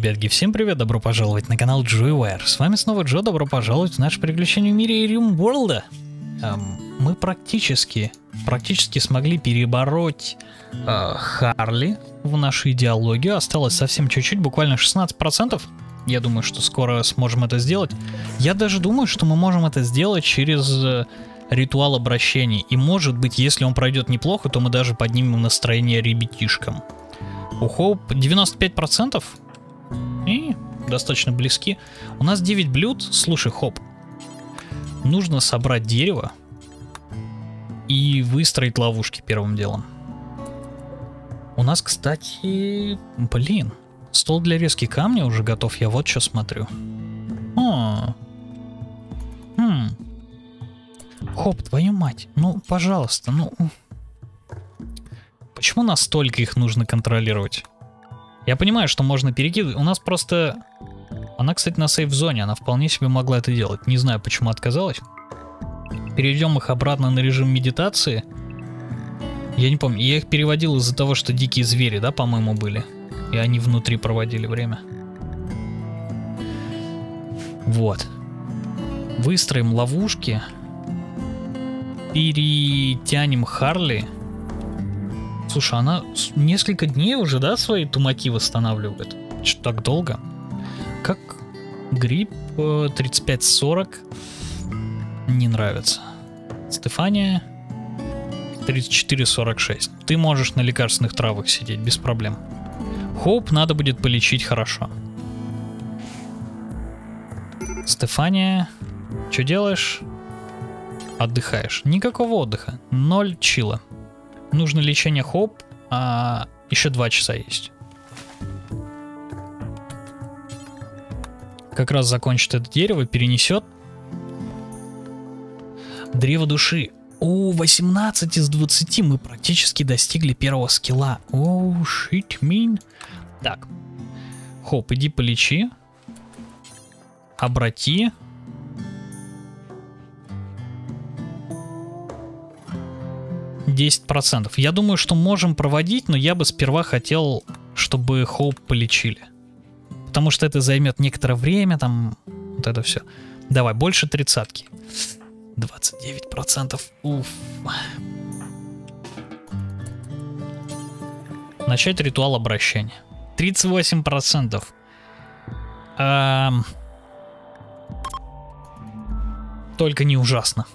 Ребятки, всем привет, добро пожаловать на канал Joywire. С вами снова Джо, добро пожаловать в наше приключение в мире Irium World. Эм, мы практически, практически смогли перебороть э, Харли в нашу идеологию. Осталось совсем чуть-чуть, буквально 16%. Я думаю, что скоро сможем это сделать. Я даже думаю, что мы можем это сделать через э, ритуал обращений. И может быть, если он пройдет неплохо, то мы даже поднимем настроение ребятишкам. У Хоуп 95%, и достаточно близки. У нас 9 блюд. Слушай, хоп. Нужно собрать дерево и выстроить ловушки первым делом. У нас, кстати, блин, стол для резки камня уже готов. Я вот что смотрю. О, хм. Хоп, твою мать. Ну, пожалуйста, ну... Почему настолько их нужно контролировать? Я понимаю, что можно перекидывать. У нас просто... Она, кстати, на сейф-зоне. Она вполне себе могла это делать. Не знаю, почему отказалась. Перейдем их обратно на режим медитации. Я не помню. Я их переводил из-за того, что дикие звери, да, по-моему, были. И они внутри проводили время. Вот. Выстроим ловушки. Перетянем Харли. Слушай, она несколько дней уже, да, свои тумаки восстанавливает? Что так долго? Как грипп 35-40 не нравится. Стефания 34-46. Ты можешь на лекарственных травах сидеть без проблем. Хоуп надо будет полечить хорошо. Стефания, что делаешь? Отдыхаешь. Никакого отдыха. Ноль чила. Нужно лечение хоп, а еще два часа есть. Как раз закончит это дерево, перенесет. Древо души. О, 18 из 20 мы практически достигли первого скилла. О, shit, mean. Так. Хоп, иди полечи. Обрати. 10%. Я думаю, что можем проводить, но я бы сперва хотел, чтобы Хоуп полечили. Потому что это займет некоторое время, там, вот это все. Давай, больше тридцатки. 29%. Уф. Начать ритуал обращения. 38%. Эм... Только не ужасно.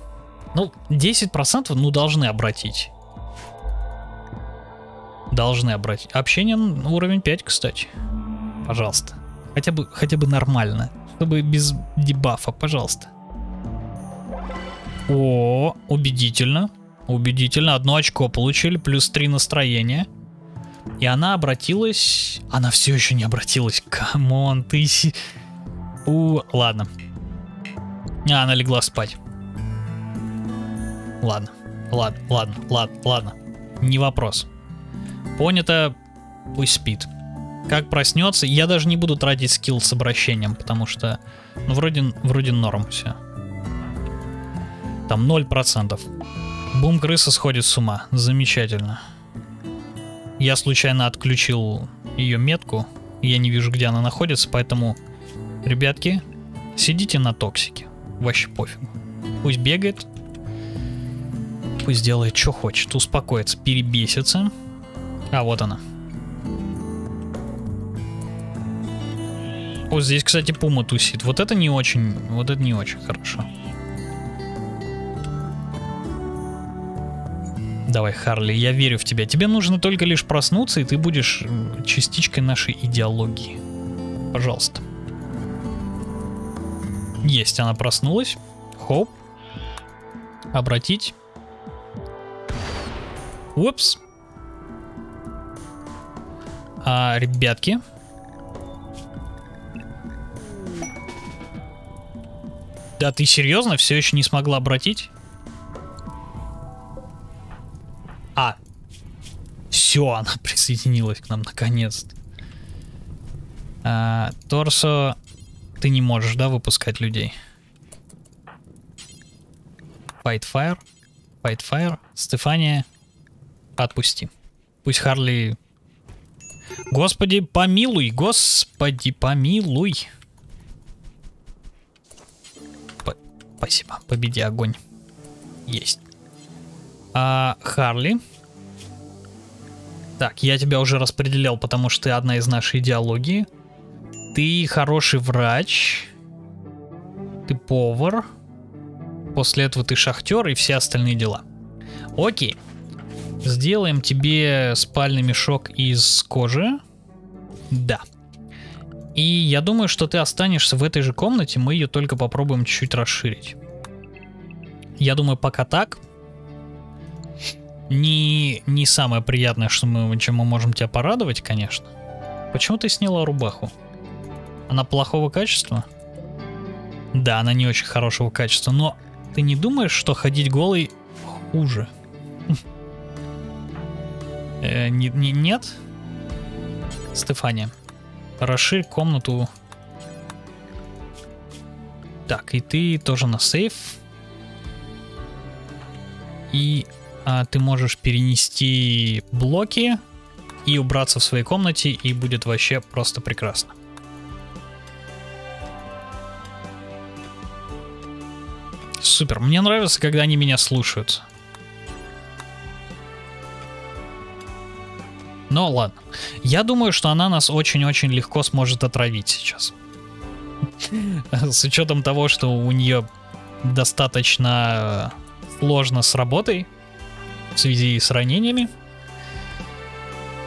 Ну, 10% ну должны обратить. Должны обратить. Общение уровень 5, кстати. Пожалуйста. Хотя бы, хотя бы нормально. Чтобы без дебафа, пожалуйста. О, убедительно. Убедительно. Одно очко получили, плюс 3 настроения. И она обратилась... Она все еще не обратилась. Come on, ты... У, ладно. А, она легла спать. Ладно, ладно, ладно, ладно, ладно. Не вопрос. Понято, пусть спит. Как проснется, я даже не буду тратить skill с обращением, потому что, ну, вроде, вроде норм все. Там 0%. Бум, крыса сходит с ума. Замечательно. Я случайно отключил ее метку. Я не вижу, где она находится, поэтому, ребятки, сидите на токсике. Вообще пофигу. Пусть бегает, Пусть делает, что хочет. Успокоится, перебесится. А, вот она. Вот здесь, кстати, пума тусит. Вот это не очень, вот это не очень хорошо. Давай, Харли, я верю в тебя. Тебе нужно только лишь проснуться, и ты будешь частичкой нашей идеологии. Пожалуйста. Есть, она проснулась. Хоп. Обратить. Упс. А, ребятки. Да ты серьезно все еще не смогла обратить? А. Все, она присоединилась к нам наконец-то. А, торсо, ты не можешь, да, выпускать людей? Fight Fire. Стефания. Отпусти. Пусть Харли... Господи, помилуй, господи, помилуй. П спасибо, победи огонь. Есть. А, Харли. Так, я тебя уже распределял, потому что ты одна из нашей идеологии. Ты хороший врач. Ты повар. После этого ты шахтер и все остальные дела. Окей. Сделаем тебе спальный мешок из кожи. Да. И я думаю, что ты останешься в этой же комнате, мы ее только попробуем чуть-чуть расширить. Я думаю, пока так. Не, не самое приятное, что мы, чем мы можем тебя порадовать, конечно. Почему ты сняла рубаху? Она плохого качества? Да, она не очень хорошего качества, но ты не думаешь, что ходить голый хуже? Э, не, не, нет? Стефания, расширь комнату. Так, и ты тоже на сейф. И а, ты можешь перенести блоки и убраться в своей комнате, и будет вообще просто прекрасно. Супер, мне нравится, когда они меня слушают. Но ладно. Я думаю, что она нас очень-очень легко сможет отравить сейчас. С учетом того, что у нее достаточно сложно с работой в связи с ранениями.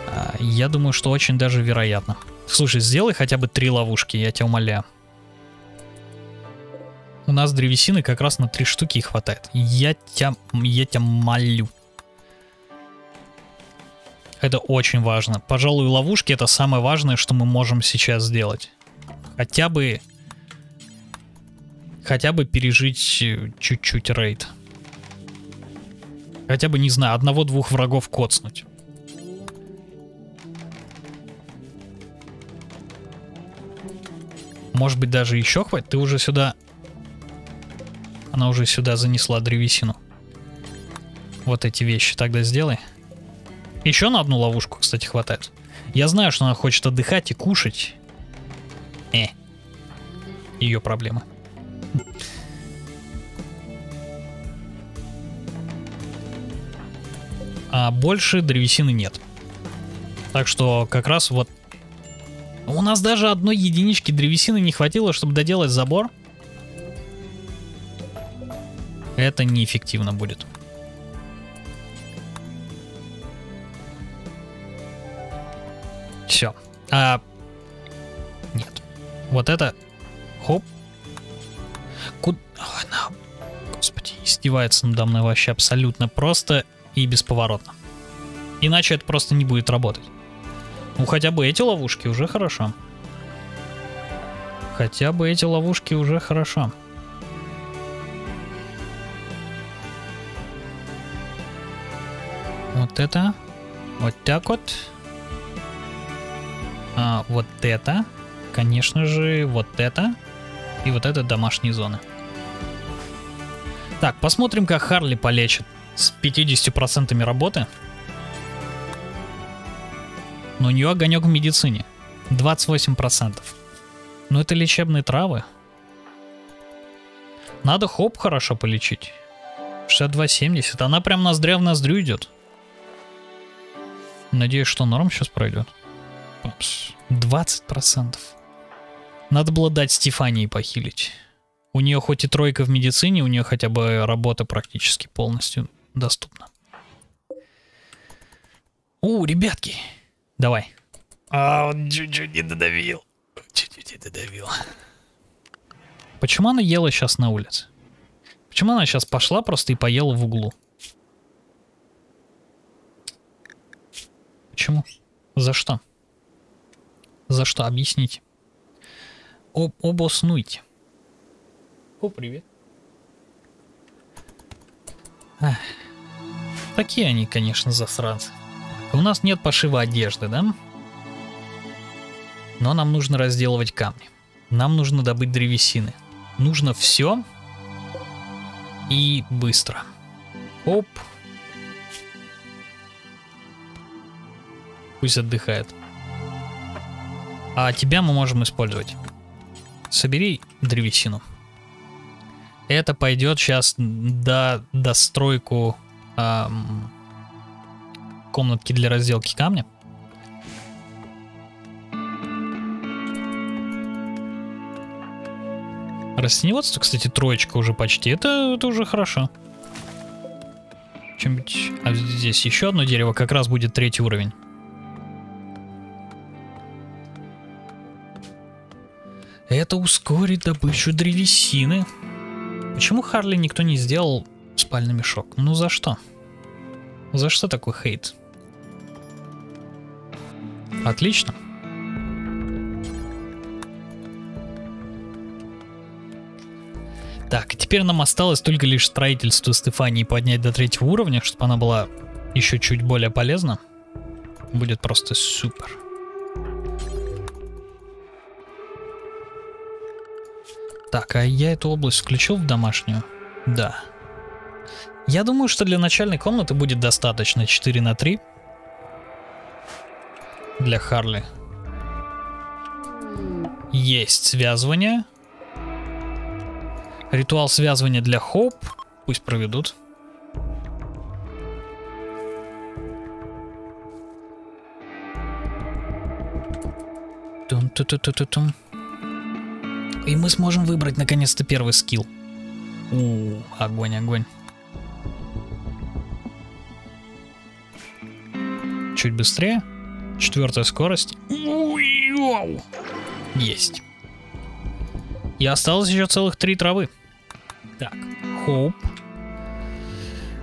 А, я думаю, что очень даже вероятно. Слушай, сделай хотя бы три ловушки, я тебя умоляю. У нас древесины как раз на три штуки хватает. Я тебя, я тебя молю. Это очень важно. Пожалуй, ловушки это самое важное, что мы можем сейчас сделать. Хотя бы... Хотя бы пережить э, чуть-чуть рейд. Хотя бы, не знаю, одного-двух врагов коцнуть. Может быть, даже еще хватит? Ты уже сюда... Она уже сюда занесла древесину. Вот эти вещи тогда сделай. Еще на одну ловушку, кстати, хватает. Я знаю, что она хочет отдыхать и кушать. Э. Ее проблемы. А больше древесины нет. Так что как раз вот... У нас даже одной единички древесины не хватило, чтобы доделать забор. Это неэффективно будет. А... Нет. Вот это... Хоп. Куда... Она... Господи, издевается надо мной вообще абсолютно просто и бесповоротно. Иначе это просто не будет работать. Ну, хотя бы эти ловушки уже хорошо. Хотя бы эти ловушки уже хорошо. Вот это. Вот так вот. А, вот это, конечно же, вот это и вот это домашние зоны. Так, посмотрим, как Харли полечит с 50% работы. Но у нее огонек в медицине. 28%. Но это лечебные травы. Надо хоп хорошо полечить. 62,70. Она прям ноздря в ноздрю идет. Надеюсь, что норм сейчас пройдет. 20%. Надо было дать Стефании похилить. У нее хоть и тройка в медицине, у нее хотя бы работа практически полностью доступна. У, ребятки, давай. А, он чуть-чуть не додавил. Чуть-чуть не додавил. Почему она ела сейчас на улице? Почему она сейчас пошла просто и поела в углу? Почему? За что? За что? Объясните. Об обоснуйте. О, привет. Ах. Такие они, конечно, засранцы. У нас нет пошива одежды, да? Но нам нужно разделывать камни. Нам нужно добыть древесины. Нужно все и быстро. Оп. Пусть отдыхает. А тебя мы можем использовать. Собери древесину. Это пойдет сейчас до достройку эм, комнатки для разделки камня. Растеневодство, кстати, троечка уже почти. Это, это уже хорошо. Чем-нибудь... А здесь еще одно дерево, как раз будет третий уровень. Это ускорит добычу древесины. Почему Харли никто не сделал спальный мешок? Ну за что? За что такой хейт? Отлично. Так, теперь нам осталось только лишь строительство Стефании поднять до третьего уровня, чтобы она была еще чуть более полезна. Будет просто супер. Так, а я эту область включил в домашнюю? Да. Я думаю, что для начальной комнаты будет достаточно 4 на 3. Для Харли. Есть связывание. Ритуал связывания для Хоуп. Пусть проведут. Тум-ту-ту-ту-тум. И мы сможем выбрать наконец-то первый скилл. У, огонь, огонь. Чуть быстрее. Четвертая скорость. Есть. И осталось еще целых три травы. Так, Хоуп.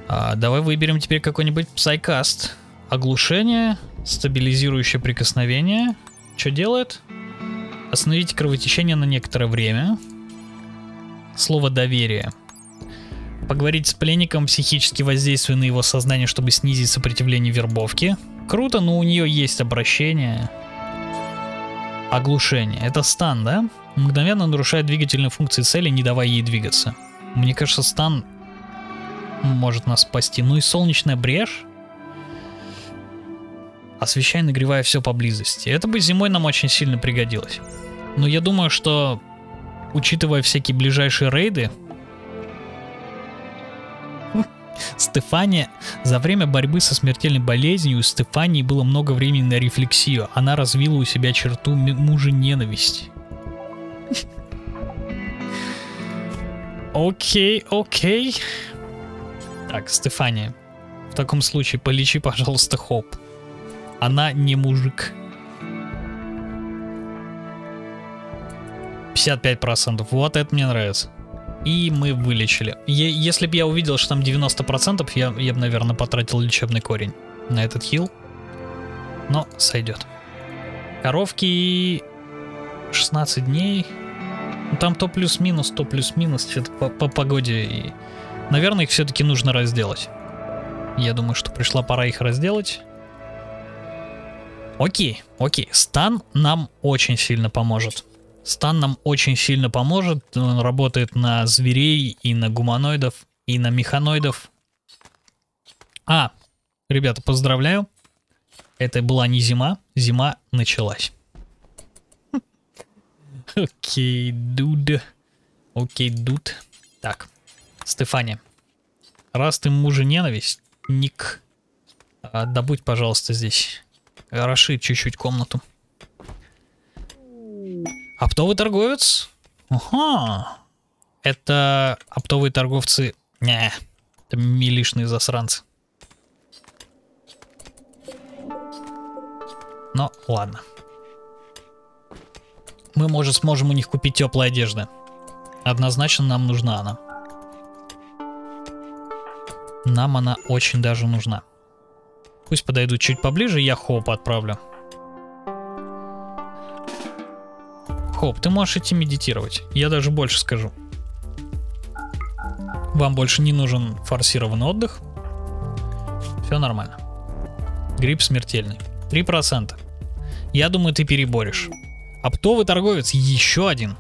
А, давай выберем теперь какой-нибудь псайкаст. Оглушение, стабилизирующее прикосновение. Что делает? Остановить кровотечение на некоторое время. Слово доверие. Поговорить с пленником, психически воздействуя на его сознание, чтобы снизить сопротивление вербовки. Круто, но у нее есть обращение. Оглушение. Это стан, да? Мгновенно нарушает двигательные функции цели, не давая ей двигаться. Мне кажется, стан может нас спасти. Ну и солнечная брешь. Освещая, нагревая все поблизости. Это бы зимой нам очень сильно пригодилось. Но я думаю, что, учитывая всякие ближайшие рейды, Стефания, за время борьбы со смертельной болезнью у Стефании было много времени на рефлексию. Она развила у себя черту мужа ненависти. Окей, окей. Так, Стефания. В таком случае полечи, пожалуйста, Хоп. Она не мужик. 55%. Вот это мне нравится. И мы вылечили. Е- если бы я увидел, что там 90%, я, я бы, наверное, потратил лечебный корень на этот хил. Но сойдет. Коровки 16 дней. Ну, там то плюс-минус, то плюс-минус, что-то по, по погоде. И, наверное, их все-таки нужно разделать. Я думаю, что пришла пора их разделать. Окей, окей. Стан нам очень сильно поможет. Стан нам очень сильно поможет. Он работает на зверей и на гуманоидов, и на механоидов. А, ребята, поздравляю. Это была не зима, зима началась. Окей, дуд. Окей, дуд. Так, Стефания. Раз ты мужа ненависть, Ник, а, добудь, пожалуйста, здесь. Расширь чуть-чуть комнату. Оптовый торговец? Ага. Это оптовые торговцы... Не, это милишные засранцы. Но ладно. Мы, может, сможем у них купить теплой одежды. Однозначно нам нужна она. Нам она очень даже нужна. Пусть подойдут чуть поближе, я Хоуп отправлю. Хоуп, ты можешь идти медитировать. Я даже больше скажу. Вам больше не нужен форсированный отдых. Все нормально. Грипп смертельный. 3%. Я думаю, ты переборешь. Оптовый торговец еще один.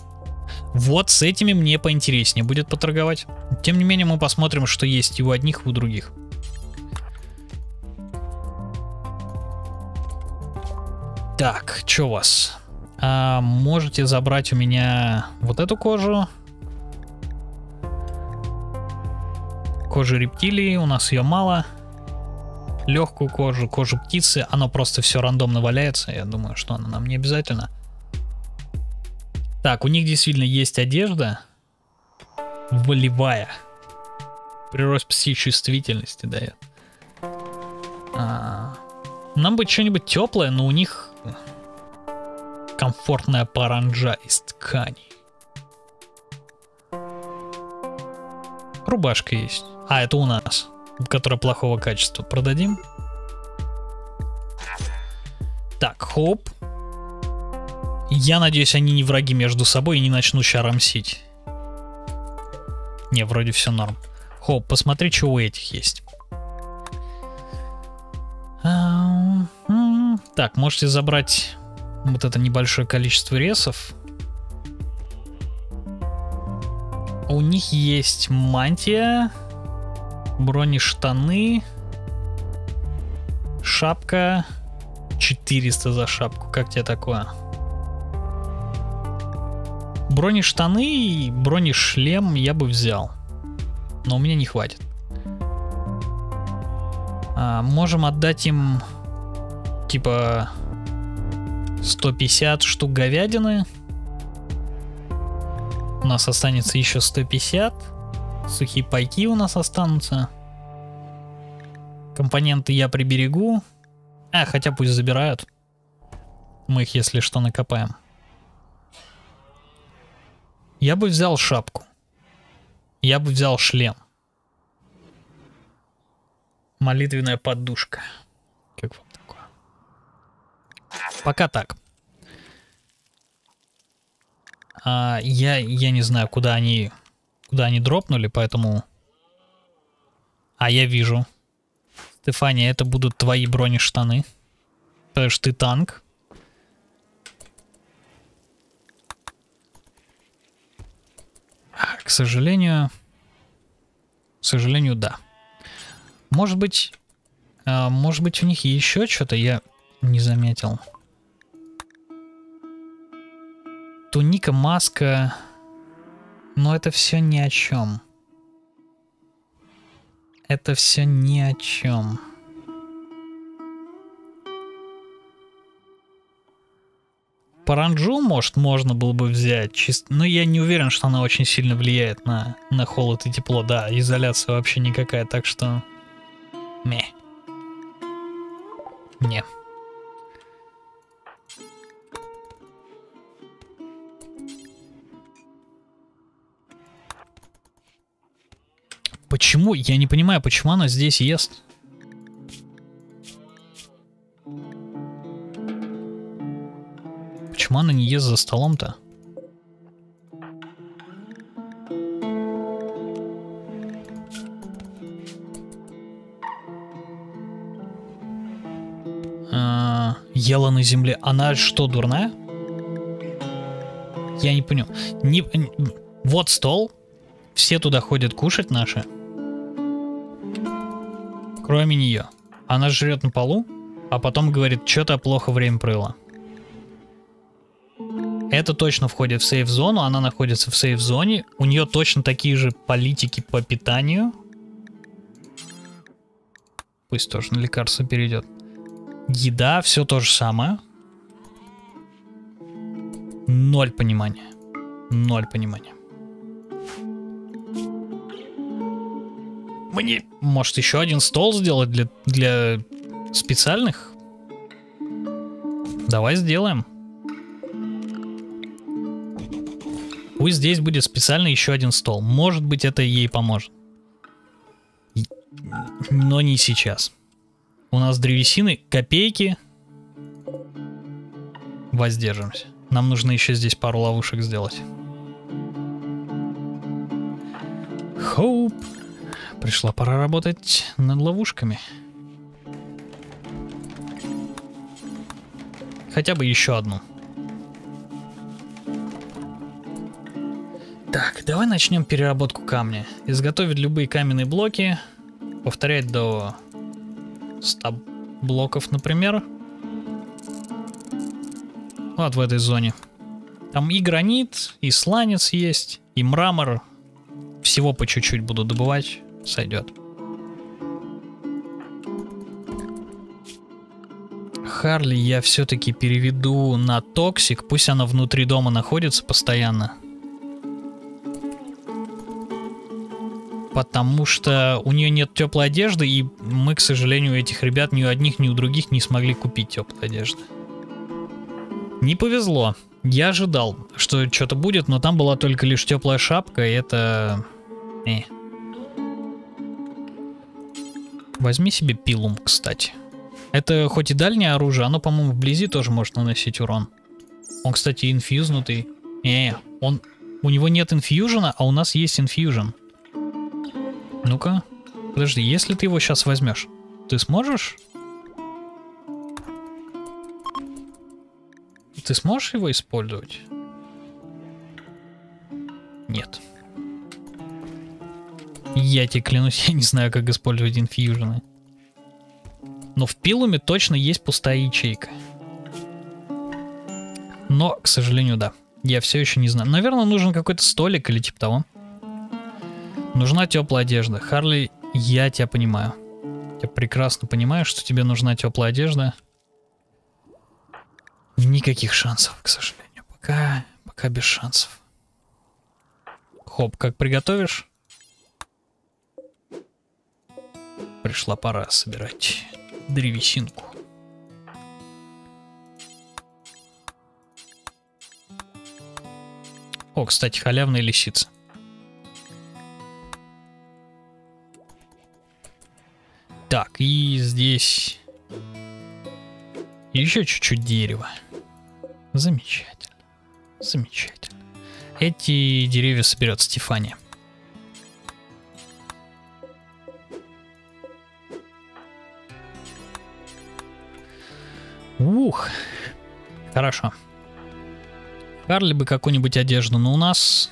Вот с этими мне поинтереснее будет поторговать. Тем не менее, мы посмотрим, что есть и у одних, и у других. Так, что у вас? А, можете забрать у меня вот эту кожу. Кожа рептилии, у нас ее мало. Легкую кожу, кожу птицы, оно просто все рандомно валяется. Я думаю, что она нам не обязательно. Так, у них действительно есть одежда. Волевая. Прирост пси-чувствительности дает. А, нам бы что-нибудь теплое, но у них комфортная паранджа из ткани. Рубашка есть. А, это у нас, которая плохого качества. Продадим. Так, хоп. Я надеюсь, они не враги между собой и не начнут ща рамсить. Не, вроде все норм. Хоп, посмотри, что у этих есть. Так, можете забрать вот это небольшое количество ресов. У них есть мантия, бронештаны, шапка. 400 за шапку. Как тебе такое? Бронештаны и бронешлем я бы взял. Но у меня не хватит. А, можем отдать им типа 150 штук говядины. У нас останется еще 150. Сухие пайки у нас останутся. Компоненты я приберегу. А, хотя пусть забирают. Мы их, если что, накопаем. Я бы взял шапку. Я бы взял шлем. Молитвенная подушка. Как вам? Пока так. А, я, я не знаю, куда они, куда они дропнули, поэтому... А, я вижу. Стефания, это будут твои бронештаны. Потому что ты танк. К сожалению... К сожалению, да. Может быть... Э, может быть, у них еще что-то я не заметил. Туника, маска... Но это все ни о чем. Это все ни о чем. Паранджу, может, можно было бы взять, чисто, но я не уверен, что она очень сильно влияет на, на холод и тепло. Да, изоляция вообще никакая, так что... Ме. Не. Почему? Я не понимаю, почему она здесь ест. Почему она не ест за столом-то? А, ела на земле. Она что, дурная? Я не понял. Не, вот стол. Все туда ходят кушать наши. Кроме нее. Она жрет на полу, а потом говорит, что-то плохо время провела. Это точно входит в сейф-зону, она находится в сейф-зоне. У нее точно такие же политики по питанию. Пусть тоже на лекарство перейдет. Еда, все то же самое. Ноль понимания. Ноль понимания. Может, еще один стол сделать для, для специальных? Давай сделаем. Пусть здесь будет специально еще один стол. Может быть, это ей поможет. Но не сейчас. У нас древесины, копейки. Воздержимся. Нам нужно еще здесь пару ловушек сделать. Пришла пора работать над ловушками. Хотя бы еще одну. Так, давай начнем переработку камня. Изготовить любые каменные блоки. Повторять до 100 блоков, например. Вот в этой зоне. Там и гранит, и сланец есть, и мрамор. Всего по чуть-чуть буду добывать. Сойдет. Харли я все-таки переведу на токсик. Пусть она внутри дома находится постоянно. Потому что у нее нет теплой одежды, и мы, к сожалению, у этих ребят ни у одних, ни у других не смогли купить теплой одежды. Не повезло. Я ожидал, что что-то будет, но там была только лишь теплая шапка, и это... Э. Возьми себе пилум, кстати. Это хоть и дальнее оружие, оно, по-моему, вблизи тоже может наносить урон. Он, кстати, инфьюзнутый. Не, он... У него нет инфьюжена, а у нас есть инфьюжен. Ну-ка. Подожди, если ты его сейчас возьмешь, ты сможешь? Ты сможешь его использовать? Нет. Я тебе клянусь, я не знаю, как использовать инфьюжены. Но в пилуме точно есть пустая ячейка. Но, к сожалению, да. Я все еще не знаю. Наверное, нужен какой-то столик или типа того. Нужна теплая одежда. Харли, я тебя понимаю. Я прекрасно понимаю, что тебе нужна теплая одежда. Никаких шансов, к сожалению. Пока, пока без шансов. Хоп, как приготовишь? Пришла пора собирать древесинку. О, кстати, халявная лисица. Так, и здесь еще чуть-чуть дерева. Замечательно. Замечательно. Эти деревья соберет Стефания. Ух, хорошо. Карли бы какую-нибудь одежду, но у нас...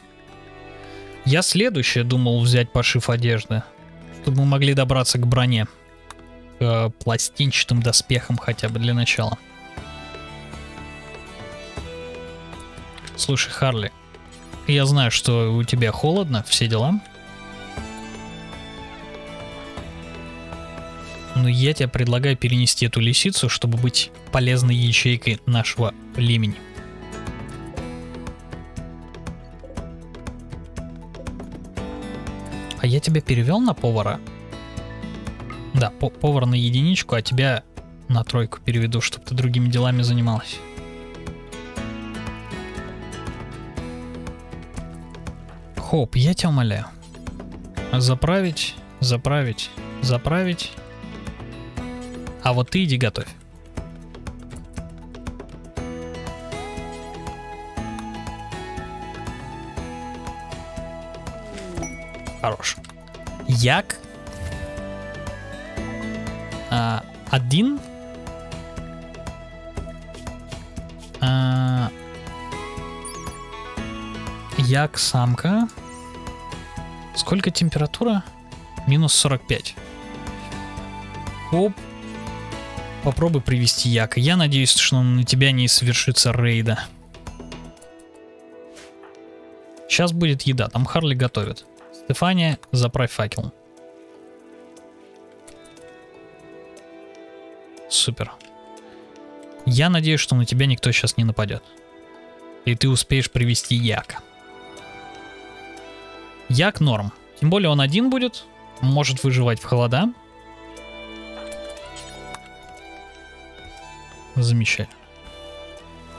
Я следующее думал взять пошив одежды, чтобы мы могли добраться к броне. К пластинчатым доспехам хотя бы для начала. Слушай, Харли, я знаю, что у тебя холодно, все дела. Но я тебе предлагаю перенести эту лисицу, чтобы быть полезной ячейкой нашего племени. А я тебя перевел на повара? Да, по повар на единичку, а тебя на тройку переведу, чтобы ты другими делами занималась. Хоп, я тебя умоляю. Заправить, заправить, заправить. А вот ты иди готовь. Хорош. Як. А, один. А, як самка. Сколько температура? Минус 45. Оп. Попробуй привести Яка. Я надеюсь, что на тебя не совершится рейда. Сейчас будет еда. Там Харли готовит. Стефания, заправь факел. Супер. Я надеюсь, что на тебя никто сейчас не нападет. И ты успеешь привести Яка. Як норм. Тем более он один будет. Может выживать в холода. Замечательно.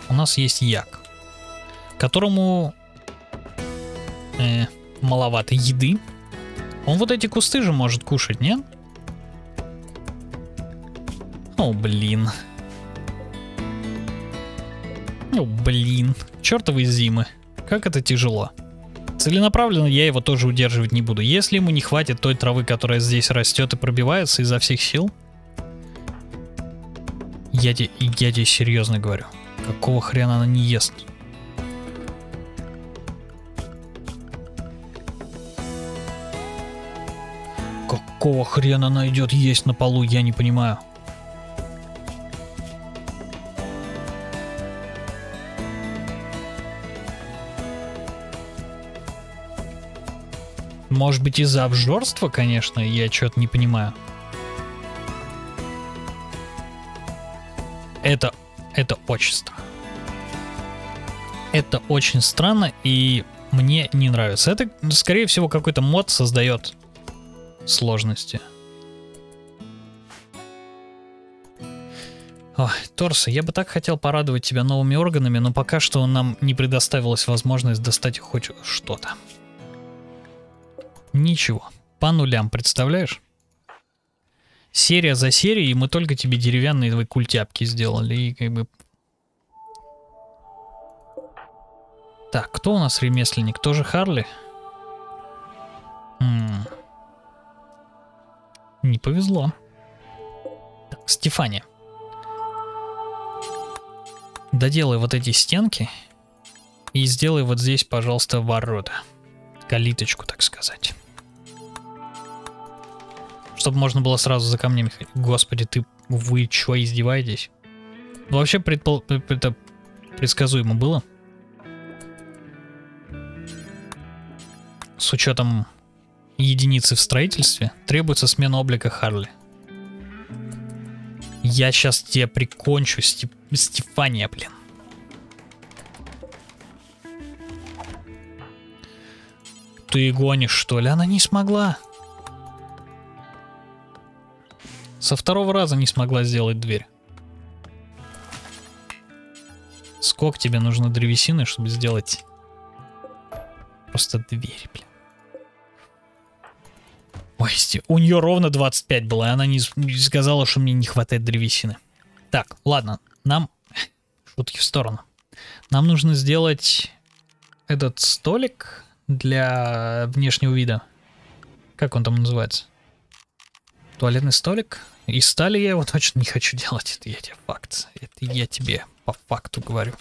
У нас есть як, которому э, маловато еды. Он вот эти кусты же может кушать, нет? О, блин. О, блин. Чертовы зимы. Как это тяжело. Целенаправленно я его тоже удерживать не буду. Если ему не хватит той травы, которая здесь растет и пробивается изо всех сил, я тебе, я серьезно говорю. Какого хрена она не ест? Какого хрена она идет есть на полу, я не понимаю. Может быть из-за обжорства, конечно, я что-то не понимаю. Это, это очень странно. Это очень странно и мне не нравится. Это, скорее всего, какой-то мод создает сложности. Ой, Торса, я бы так хотел порадовать тебя новыми органами, но пока что нам не предоставилась возможность достать хоть что-то. Ничего, по нулям, представляешь? Серия за серией, и мы только тебе деревянные культяпки сделали, и как бы... Так, кто у нас ремесленник? Тоже Харли? М -м. Не повезло. Так, Стефания доделай вот эти стенки и сделай вот здесь, пожалуйста, ворота. Калиточку, так сказать. Чтобы можно было сразу за камнями ходить. Господи, ты, вы что, издеваетесь? Ну, вообще, предпол... это предсказуемо было. С учетом единицы в строительстве требуется смена облика Харли. Я сейчас тебя прикончу, Степ... Стефания, блин. Ты гонишь, что ли? Она не смогла. Со второго раза не смогла сделать дверь. Сколько тебе нужно древесины, чтобы сделать просто дверь, блин? Ой, у нее ровно 25 было, и она не, сказала, что мне не хватает древесины. Так, ладно, нам... Шутки в сторону. Нам нужно сделать этот столик для внешнего вида. Как он там называется? Туалетный столик. И стали я его точно не хочу делать. Это я тебе факт. Это я тебе по факту говорю.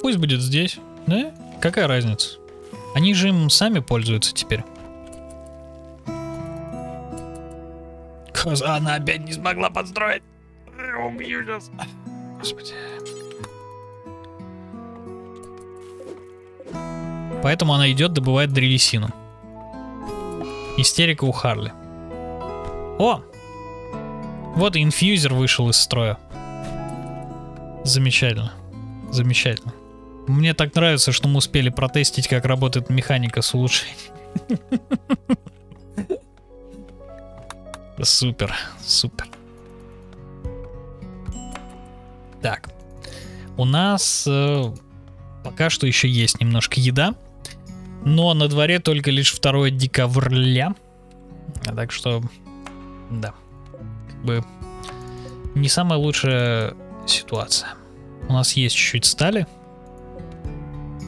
Пусть будет здесь, да? Какая разница? Они же им сами пользуются теперь. Коза, она опять не смогла подстроить. Убью сейчас. Господи. Поэтому она идет, добывает древесину. Истерика у Харли. О! Вот и инфьюзер вышел из строя. Замечательно. Замечательно. Мне так нравится, что мы успели протестить, как работает механика с улучшением. Супер, супер. Так, у нас э, пока что еще есть немножко еда, но на дворе только лишь 2 декабря. Так что, да, как бы не самая лучшая ситуация. У нас есть чуть-чуть стали,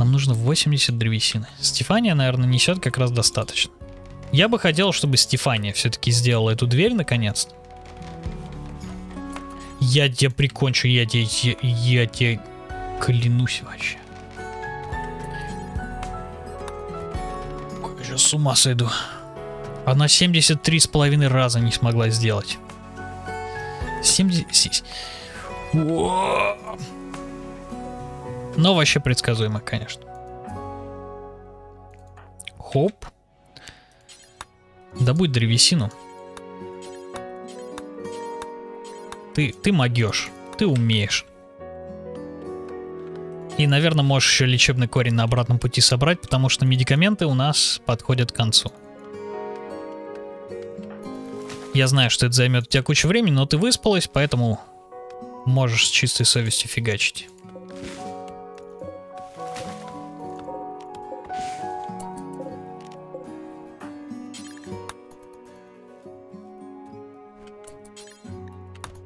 нам нужно 80 древесины. Стефания, наверное, несет как раз достаточно. Я бы хотел, чтобы Стефания все-таки сделала эту дверь наконец-то. Я тебя прикончу, я тебе, я, я тебе клянусь вообще. Сейчас с ума сойду. Она 73 с половиной раза не смогла сделать. 70... Но вообще предсказуемо, конечно. Хоп. Добудь древесину. Ты, ты могешь. Ты умеешь. И, наверное, можешь еще лечебный корень на обратном пути собрать, потому что медикаменты у нас подходят к концу. Я знаю, что это займет у тебя кучу времени, но ты выспалась, поэтому можешь с чистой совестью фигачить.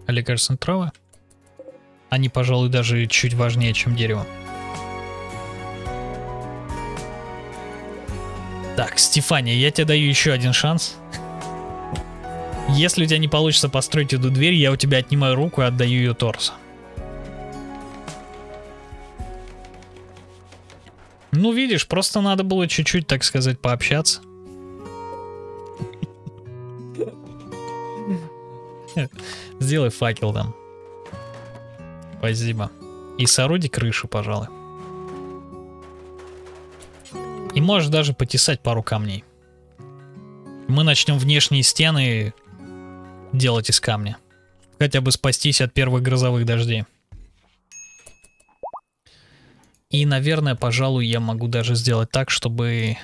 лекарственные травы. Они, пожалуй, даже чуть важнее, чем дерево. Так, Стефания, я тебе даю еще один шанс. Если у тебя не получится построить эту дверь, я у тебя отнимаю руку и отдаю ее торсу. Ну, видишь, просто надо было чуть-чуть, так сказать, пообщаться. Сделай факел там. Спасибо. И сооруди крышу, пожалуй. И можешь даже потесать пару камней. Мы начнем внешние стены делать из камня. Хотя бы спастись от первых грозовых дождей. И, наверное, пожалуй, я могу даже сделать так, чтобы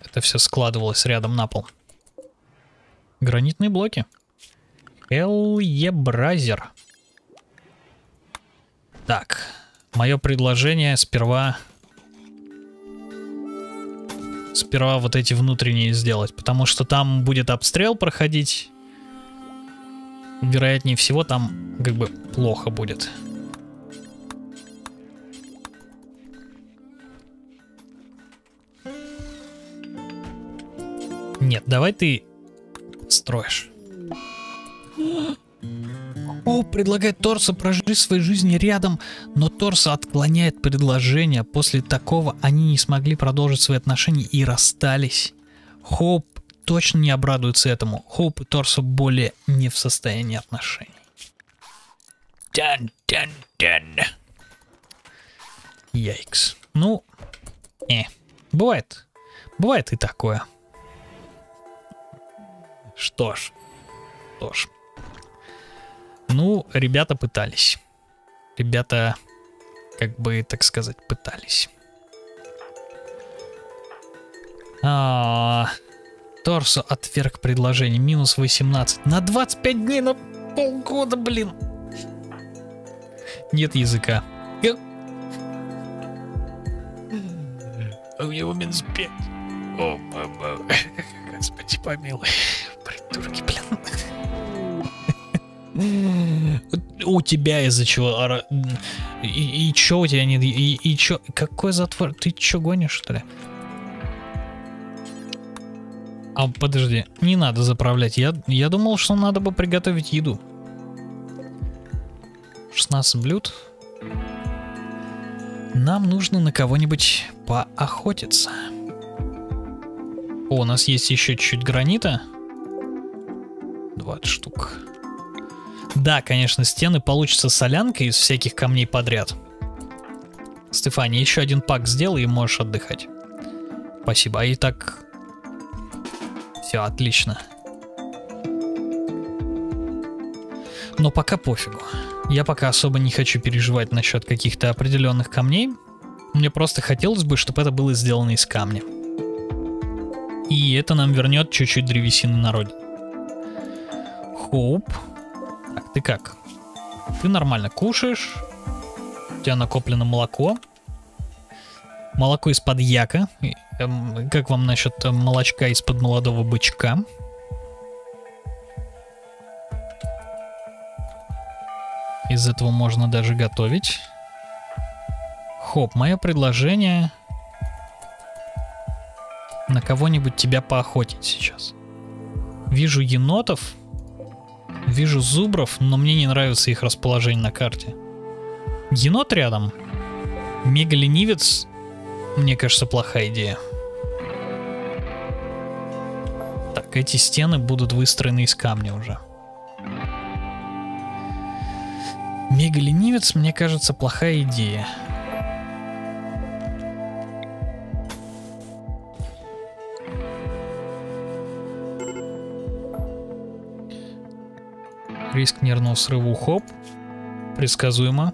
это все складывалось рядом на пол. Гранитные блоки. Эльебразер. Так, мое предложение сперва... Сперва вот эти внутренние сделать, потому что там будет обстрел проходить. Вероятнее всего, там как бы плохо будет. Нет, давай ты строишь. О, предлагает Торса прожить своей жизни рядом, но Торса отклоняет предложение. После такого они не смогли продолжить свои отношения и расстались. Хоуп точно не обрадуется этому. Хоуп и Торса более не в состоянии отношений. Тян-тян-тян. Яйкс. Ну, э, бывает. Бывает и такое. Что ж, что ж. Ну, ребята пытались. Ребята, как бы, так сказать, пытались. А, Торсо отверг предложение. Минус 18. На 25 дней, на полгода, блин. Нет языка. А у него минус 5. О, мама. Господи помилуй. Придурки, блин. У тебя из-за чего? И, и чё у тебя нет? И, и чё? Какой затвор? Ты чё гонишь, что ли? А, подожди, не надо заправлять. Я, я думал, что надо бы приготовить еду. 16 блюд. Нам нужно на кого-нибудь поохотиться. О, у нас есть еще чуть-чуть гранита. 20 штук. Да, конечно, стены получится солянка из всяких камней подряд. Стефания, еще один пак сделай и можешь отдыхать. Спасибо. А и так... Все, отлично. Но пока пофигу. Я пока особо не хочу переживать насчет каких-то определенных камней. Мне просто хотелось бы, чтобы это было сделано из камня. И это нам вернет чуть-чуть древесины на родину. Хоуп. Ты как? Ты нормально кушаешь. У тебя накоплено молоко. Молоко из-под яка. Эм, как вам насчет э, молочка из-под молодого бычка? Из этого можно даже готовить. Хоп, мое предложение на кого-нибудь тебя поохотить сейчас. Вижу енотов, вижу зубров, но мне не нравится их расположение на карте. Енот рядом. Мегаленивец, мне кажется, плохая идея. Так, эти стены будут выстроены из камня уже. Мегаленивец, мне кажется, плохая идея. Риск нервного срыва хоп. Предсказуемо.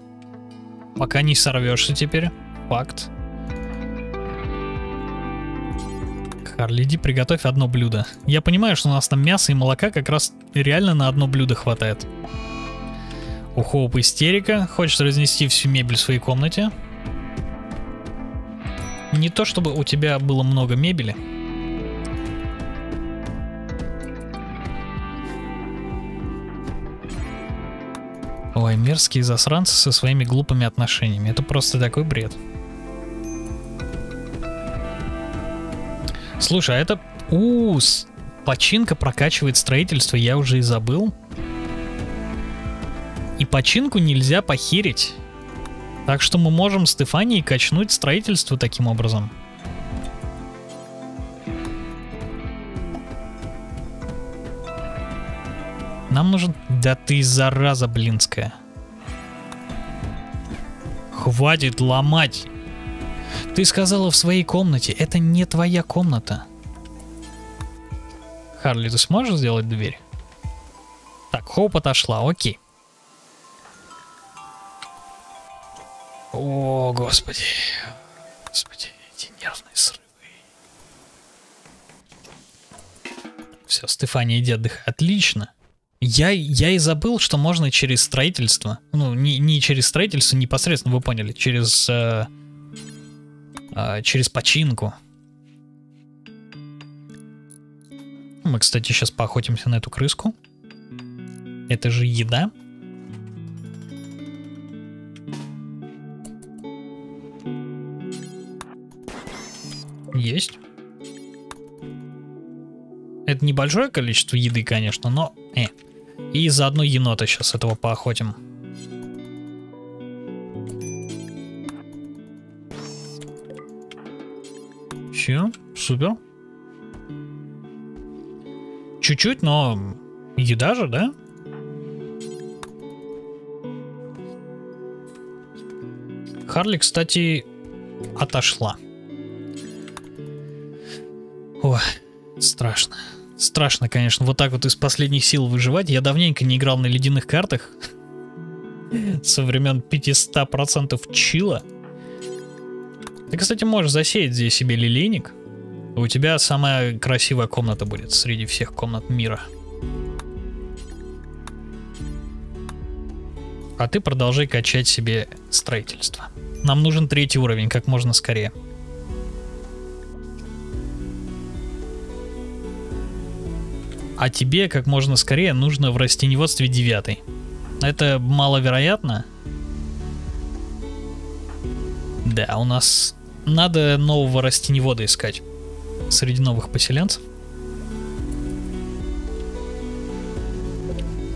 Пока не сорвешься теперь. Факт. Харли, иди приготовь одно блюдо. Я понимаю, что у нас там мясо и молока как раз реально на одно блюдо хватает. У Хоуп истерика. Хочет разнести всю мебель в своей комнате. Не то чтобы у тебя было много мебели. Ой, мерзкие засранцы со своими глупыми отношениями. Это просто такой бред. Слушай, а это... У, починка прокачивает строительство, я уже и забыл. И починку нельзя похерить. Так что мы можем Стефании качнуть строительство таким образом. Нам нужен... Да ты зараза блинская. Хватит ломать. Ты сказала в своей комнате. Это не твоя комната. Харли, ты сможешь сделать дверь? Так, Хоуп отошла, окей. О, господи. Господи, эти нервные срывы. Все, Стефания, иди отдыхай. Отлично. Я, я и забыл, что можно через строительство. Ну, не, не через строительство, непосредственно, вы поняли, через... Э, э, через починку. Мы, кстати, сейчас поохотимся на эту крыску. Это же еда. Есть. Это небольшое количество еды, конечно, но... Э. И заодно енота сейчас этого поохотим. Все, супер. Чуть-чуть, но еда же, да? Харли, кстати, отошла. Ой, страшно. Страшно, конечно, вот так вот из последних сил выживать. Я давненько не играл на ледяных картах. Со времен 500% чила. Ты, кстати, можешь засеять здесь себе лилейник. У тебя самая красивая комната будет среди всех комнат мира. А ты продолжай качать себе строительство. Нам нужен третий уровень как можно скорее. А тебе как можно скорее нужно в растеневодстве девятый. Это маловероятно. Да, у нас надо нового растеневода искать среди новых поселенцев.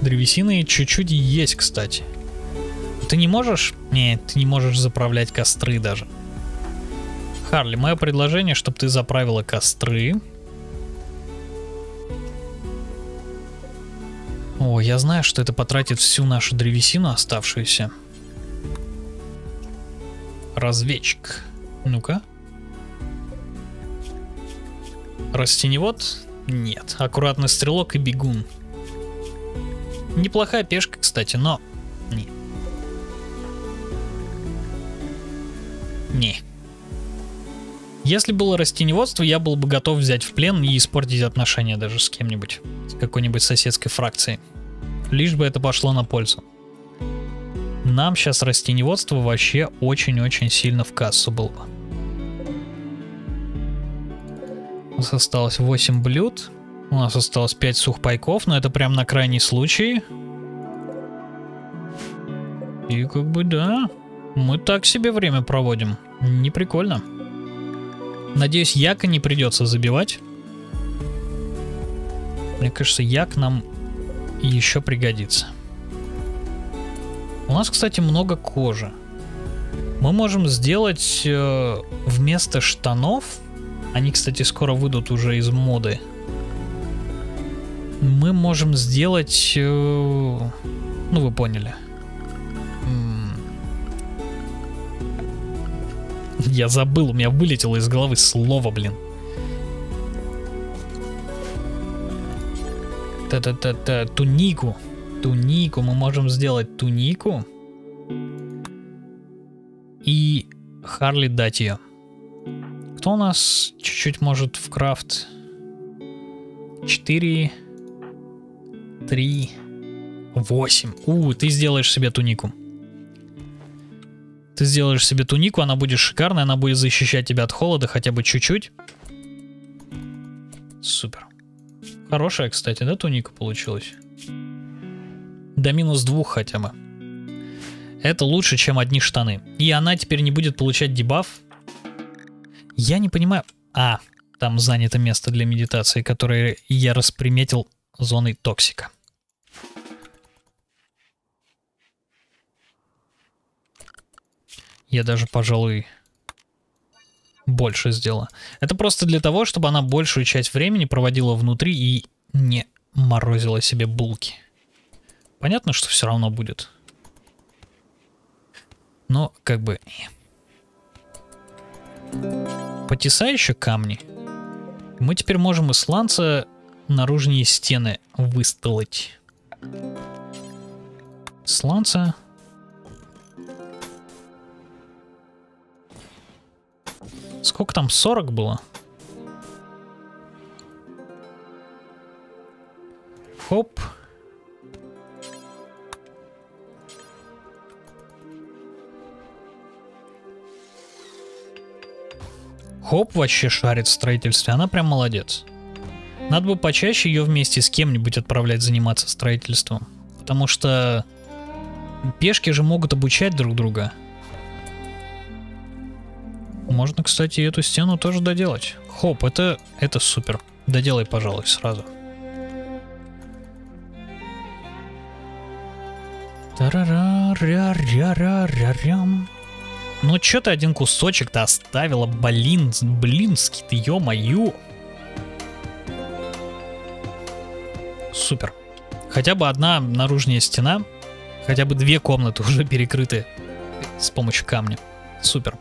Древесины чуть-чуть есть, кстати. Ты не можешь? Нет, ты не можешь заправлять костры даже. Харли, мое предложение, чтобы ты заправила костры. Я знаю, что это потратит всю нашу древесину оставшуюся. Разведчик. Ну-ка. Растеневод? Нет. Аккуратный стрелок и бегун. Неплохая пешка, кстати, но... Не. Не. Если было растеневодство, я был бы готов взять в плен и испортить отношения даже с кем-нибудь. С какой-нибудь соседской фракцией лишь бы это пошло на пользу. Нам сейчас растеневодство вообще очень-очень сильно в кассу было бы. У нас осталось 8 блюд. У нас осталось 5 сухпайков, но это прям на крайний случай. И как бы да, мы так себе время проводим. Не прикольно. Надеюсь, яка не придется забивать. Мне кажется, як нам еще пригодится. У нас, кстати, много кожи. Мы можем сделать э, вместо штанов, они, кстати, скоро выйдут уже из моды, мы можем сделать, э, ну вы поняли. Я забыл, у меня вылетело из головы слово, блин. Та-та-та-та, тунику. Тунику. Мы можем сделать тунику. И Харли дать ее. Кто у нас чуть-чуть может в крафт? 4, 3, 8. У, ты сделаешь себе тунику. Ты сделаешь себе тунику, она будет шикарная, она будет защищать тебя от холода хотя бы чуть-чуть. Супер. Хорошая, кстати, да, туника получилась? До минус двух хотя бы. Это лучше, чем одни штаны. И она теперь не будет получать дебаф. Я не понимаю... А, там занято место для медитации, которое я расприметил зоной токсика. Я даже, пожалуй, больше сделала. Это просто для того, чтобы она большую часть времени проводила внутри и не морозила себе булки. Понятно, что все равно будет. Но как бы... Потесающие камни. Мы теперь можем из сланца наружные стены выстолать. Сланца. Сколько там? 40 было? Хоп. Хоп вообще шарит в строительстве, она прям молодец. Надо бы почаще ее вместе с кем-нибудь отправлять заниматься строительством. Потому что пешки же могут обучать друг друга. Можно, кстати, эту стену тоже доделать. Хоп, это, это супер. Доделай, пожалуй, сразу. Тарара-ря-ря-ря-ря-рям. Ну, что ты один кусочек-то оставила, блин, блинский ты, ё-моё. Супер. Хотя бы одна наружная стена, хотя бы две комнаты уже перекрыты с помощью камня. Супер.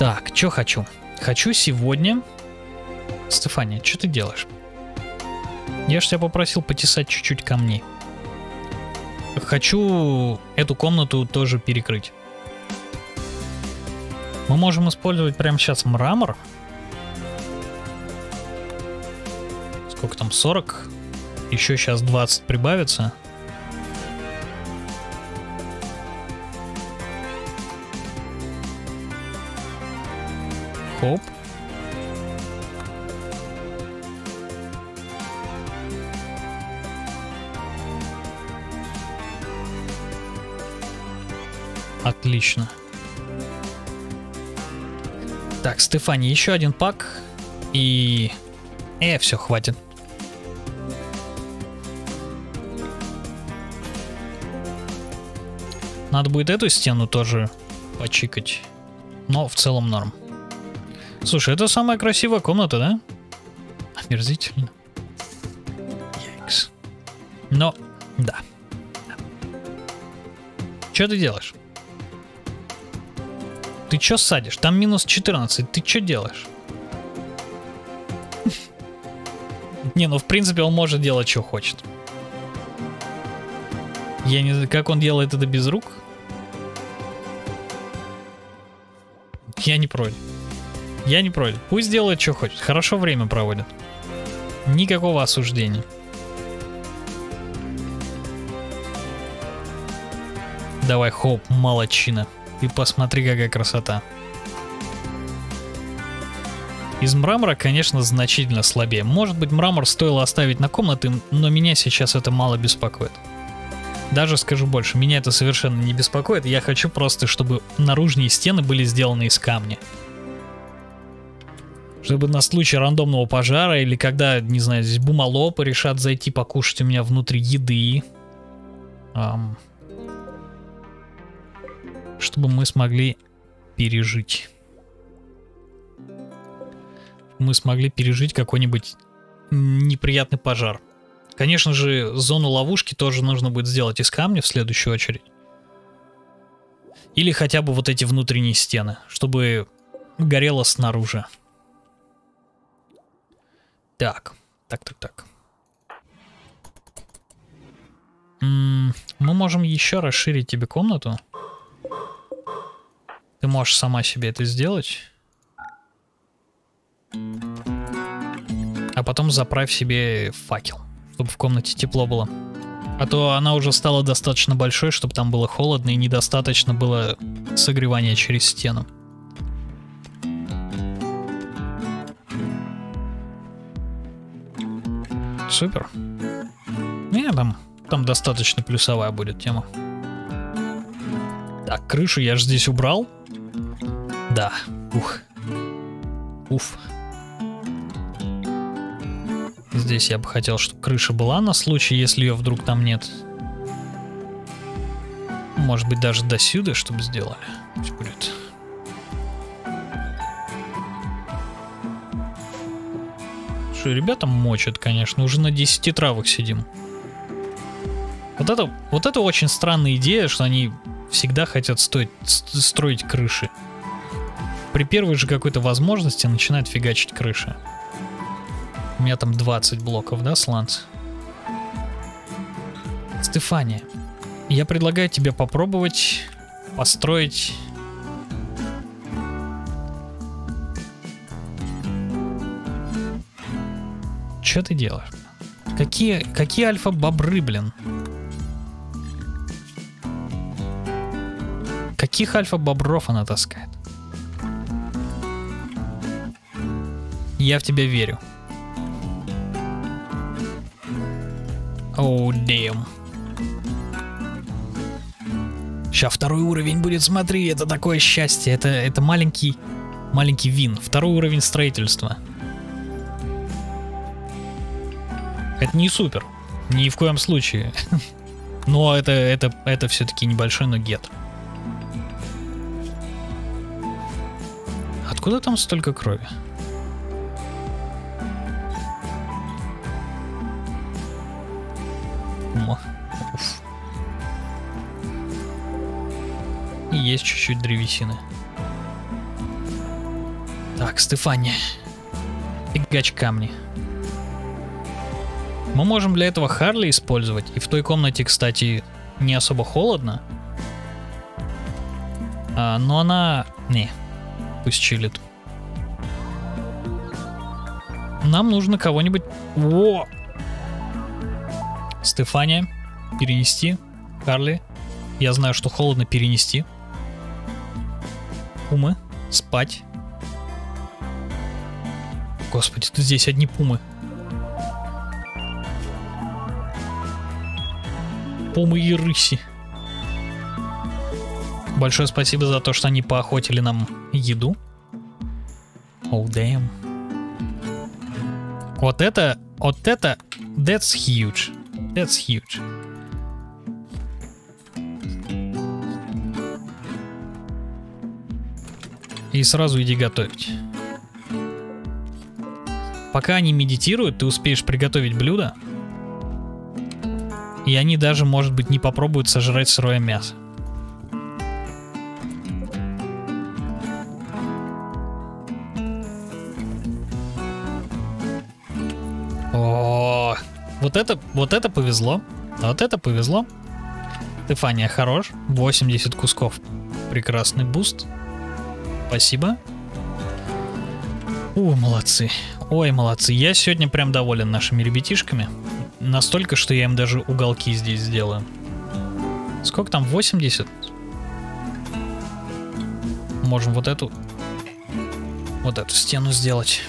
Так, что хочу? Хочу сегодня... Стефания, что ты делаешь? Я же тебя попросил потесать чуть-чуть камней. Хочу эту комнату тоже перекрыть. Мы можем использовать прямо сейчас мрамор. Сколько там, 40? Еще сейчас 20 прибавится. Отлично. Так, Стефани, еще один пак. И... Э, все, хватит. Надо будет эту стену тоже почикать. Но в целом норм. Слушай, это самая красивая комната, да? Омерзительно. Яйкс. Но, да. Что ты делаешь? Ты чё садишь? Там минус 14. Ты чё делаешь? Не, ну в принципе он может делать, что хочет. Я не знаю, как он делает это без рук. Я не против. Я не против. Пусть делает, что хочет. Хорошо время проводит. Никакого осуждения. Давай, хоп, молодчина. И посмотри, какая красота. Из мрамора, конечно, значительно слабее. Может быть, мрамор стоило оставить на комнаты, но меня сейчас это мало беспокоит. Даже скажу больше, меня это совершенно не беспокоит. Я хочу просто, чтобы наружные стены были сделаны из камня. Чтобы на случай рандомного пожара или когда, не знаю, здесь бумалопы решат зайти покушать у меня внутри еды. Эм, чтобы мы смогли пережить. Мы смогли пережить какой-нибудь неприятный пожар. Конечно же, зону ловушки тоже нужно будет сделать из камня в следующую очередь. Или хотя бы вот эти внутренние стены, чтобы горело снаружи. Так, так, так, так. М -м, мы можем еще расширить тебе комнату. Ты можешь сама себе это сделать. А потом заправь себе факел, чтобы в комнате тепло было. А то она уже стала достаточно большой, чтобы там было холодно и недостаточно было согревания через стену. Супер. Не, там, там достаточно плюсовая будет тема. Так, крышу я же здесь убрал. Да, ух. Уф. Здесь я бы хотел, чтобы крыша была на случай, если ее вдруг там нет. Может быть, даже до сюда, чтобы сделали. Пусть будет. Что, ребята мочат, конечно. Уже на 10 травах сидим. Вот это, вот это очень странная идея, что они всегда хотят стоить, строить крыши. При первой же какой-то возможности начинают фигачить крыши. У меня там 20 блоков, да, сланц? Стефания, я предлагаю тебе попробовать построить... Что ты делаешь? Какие, какие альфа-бобры, блин? Каких альфа-бобров она таскает? Я в тебя верю. Оу, oh, damn. Сейчас второй уровень будет, смотри, это такое счастье. Это, это маленький, маленький вин. Второй уровень строительства. Это не супер. Ни в коем случае. Но это, это, это все-таки небольшой, но гет. Откуда там столько крови? Уф. И есть чуть-чуть древесины. Так, Стефания. Фигач камни. Мы можем для этого Харли использовать. И в той комнате, кстати, не особо холодно. А, но она... Не, пусть чилит. Нам нужно кого-нибудь... Во! Стефания, перенести. Харли, я знаю, что холодно перенести. Пумы, спать. Господи, тут здесь одни пумы. Пумы и рыси. Большое спасибо за то, что они поохотили нам еду. Oh, damn. Вот это, вот это, that's huge. That's huge. И сразу иди готовить. Пока они медитируют, ты успеешь приготовить блюдо, и они даже, может быть, не попробуют сожрать сырое мясо. Вот это, вот это повезло. Вот это повезло. Стефания хорош. 80 кусков. Прекрасный boost. Спасибо. О, молодцы. Ой, молодцы. Я сегодня прям доволен нашими ребятишками. Настолько, что я им даже уголки здесь сделаю. Сколько там? 80? Можем вот эту... Вот эту стену сделать.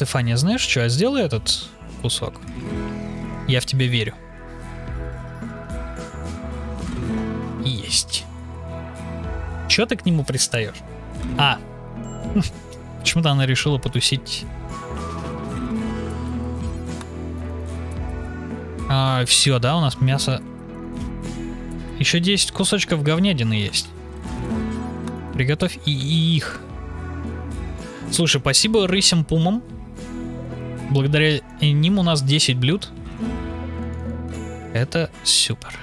Стефания, знаешь что? Сделай этот кусок. Я в тебя верю. Есть. Чё ты к нему пристаешь? А, Почему-то она решила потусить. А, все, да, у нас мясо... Еще 10 кусочков говнядины есть. Приготовь и, и их. Слушай, спасибо рысям пумам. Благодаря ним у нас 10 блюд. Это супер.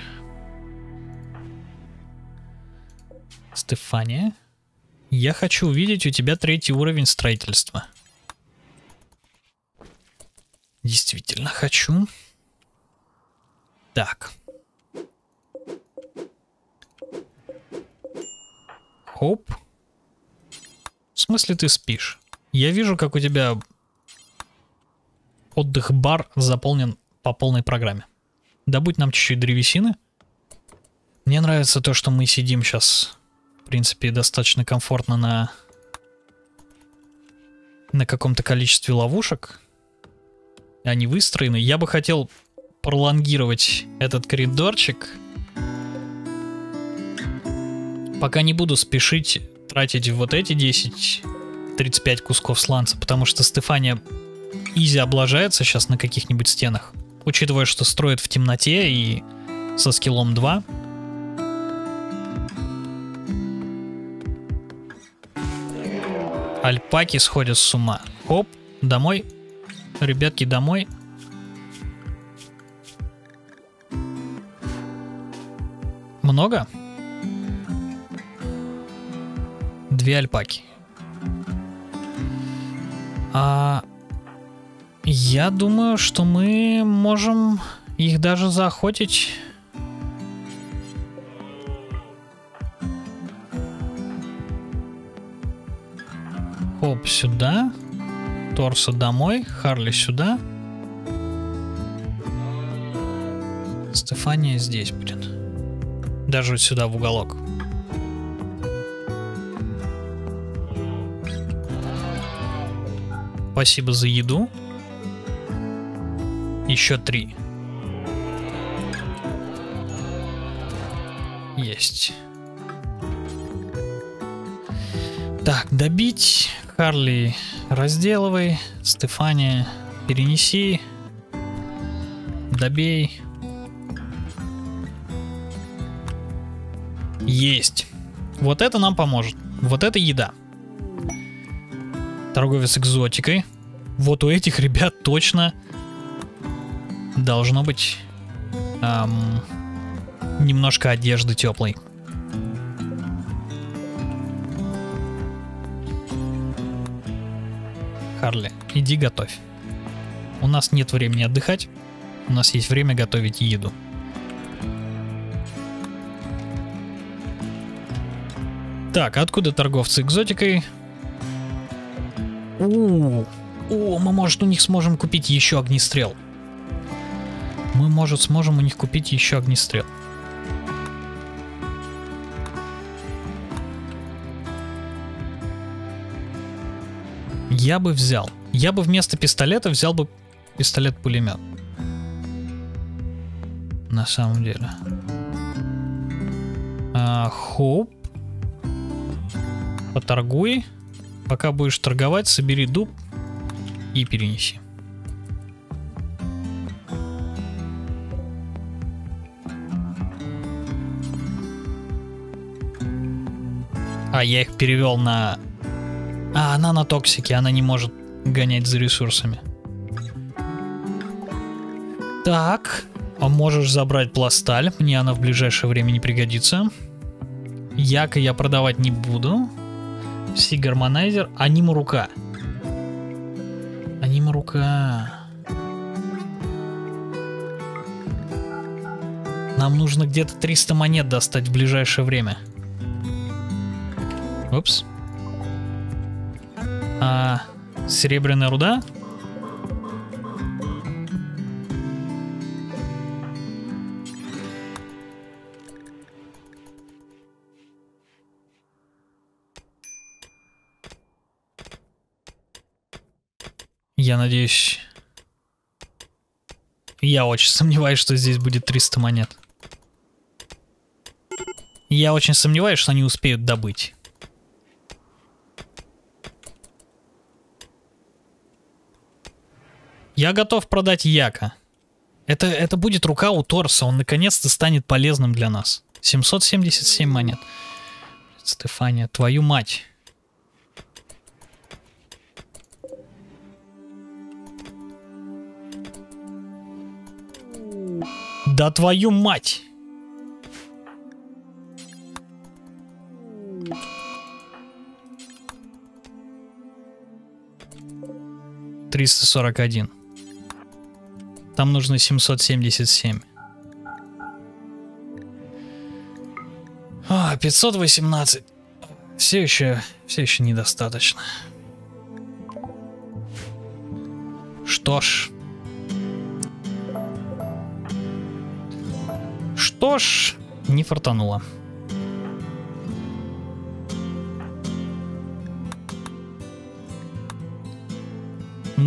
Стефания. Я хочу увидеть у тебя третий уровень строительства. Действительно хочу. Так. Хоп. В смысле ты спишь? Я вижу, как у тебя отдых-бар заполнен по полной программе. Добудь нам чуть-чуть древесины. Мне нравится то, что мы сидим сейчас в принципе, достаточно комфортно на, на каком-то количестве ловушек. Они выстроены. Я бы хотел пролонгировать этот коридорчик. Пока не буду спешить тратить вот эти 10, 35 кусков сланца, потому что Стефания изи облажается сейчас на каких-нибудь стенах, учитывая, что строит в темноте и со скиллом 2. Альпаки сходят с ума. Оп, домой. Ребятки, домой. Много? Две альпаки. А, я думаю, что мы можем их даже заохотить. Хоп, сюда. Торса домой. Харли сюда. Стефания здесь будет. Даже вот сюда в уголок. Спасибо за еду. Еще три. Есть. Так, добить. Харли разделывай. Стефания перенеси. Добей. Есть. Вот это нам поможет. Вот это еда. Торговец экзотикой. Вот у этих ребят точно должно быть эм, немножко одежды теплой. Харли, иди готовь. У нас нет времени отдыхать, у нас есть время готовить еду. Так, откуда торговцы экзотикой? О, о, мы, может, у них сможем купить еще огнестрел. Может, сможем у них купить еще огнестрел. Я бы взял. Я бы вместо пистолета взял бы пистолет-пулемет. На самом деле. А, хоп. Поторгуй. Пока будешь торговать, собери дуб и перенеси. А, я их перевел на... А, она на токсике, она не может гонять за ресурсами. Так, а можешь забрать пласталь, мне она в ближайшее время не пригодится. Яка я продавать не буду. Psy-harmonizer, анима рука. Анима рука. Нам нужно где-то 300 монет достать в ближайшее время. Упс. А, серебряная руда? Я надеюсь... Я очень сомневаюсь, что здесь будет 300 монет. Я очень сомневаюсь, что они успеют добыть. Я готов продать Яка. Это, это будет рука у Торса, он наконец-то станет полезным для нас. 777 монет. Стефания, твою мать. Да твою мать! Триста сорок один. Там нужно 777. А, 518. Все еще, все еще недостаточно. Что ж. Что ж, не фартануло.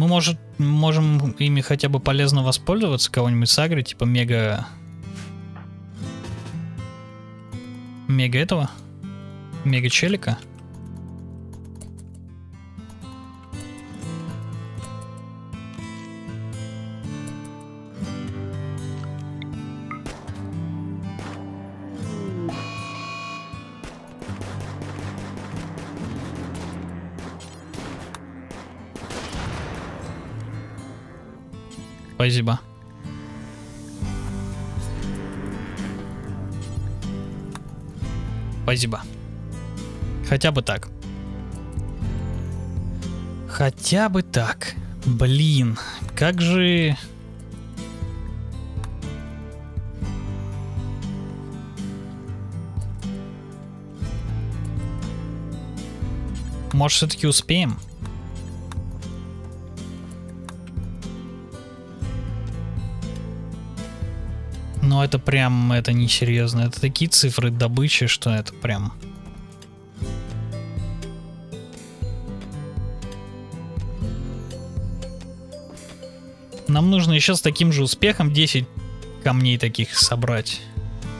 Мы, может, можем ими хотя бы полезно воспользоваться, кого-нибудь сагрить, типа мега... Мега этого? Мега челика? Спасибо. Хотя бы так. Хотя бы так. Блин, как же... Может, все-таки успеем? Но это прям, это несерьезно. Это такие цифры добычи, что это прям... Нам нужно еще с таким же успехом 10 камней таких собрать.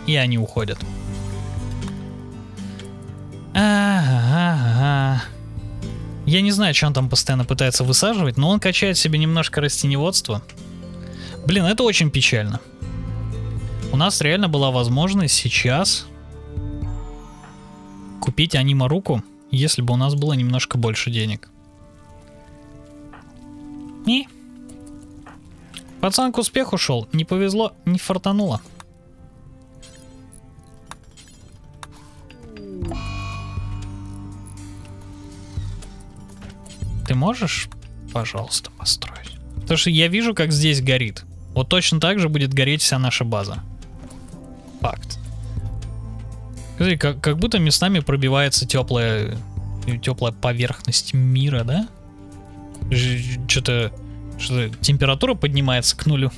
И они уходят. Ага. Я не знаю, что он там постоянно пытается высаживать, но он качает себе немножко растеневодства. Блин, это очень печально. У нас реально была возможность сейчас купить анима руку, если бы у нас было немножко больше денег. И пацан к успеху шел, не повезло, не фартануло. Ты можешь, пожалуйста, построить? Потому что я вижу, как здесь горит. Вот точно так же будет гореть вся наша база. Факт. Смотри, как, как будто местами пробивается теплая, теплая поверхность мира, да? Что-то что температура поднимается к нулю.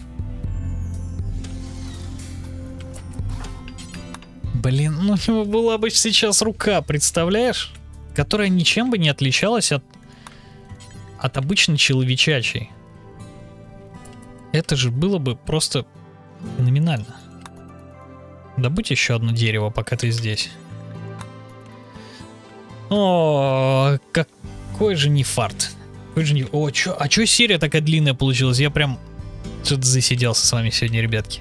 Блин, ну у него была бы сейчас рука, представляешь? Которая ничем бы не отличалась от от обычной человечачьей. Это же было бы просто феноменально. Добудь еще одно дерево, пока ты здесь. О, какой же не фарт. Какой же не... О, чё... а чё серия такая длинная получилась? Я прям что-то засиделся с вами сегодня, ребятки.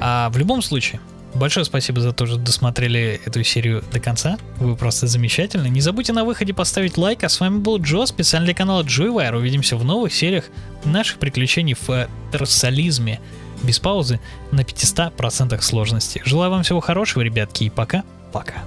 А в любом случае, Большое спасибо за то, что досмотрели эту серию до конца. Вы просто замечательны. Не забудьте на выходе поставить лайк. А с вами был Джо, специально для канала Joywire. Увидимся в новых сериях наших приключений в трассализме. Без паузы на 500% сложности. Желаю вам всего хорошего, ребятки, и пока-пока.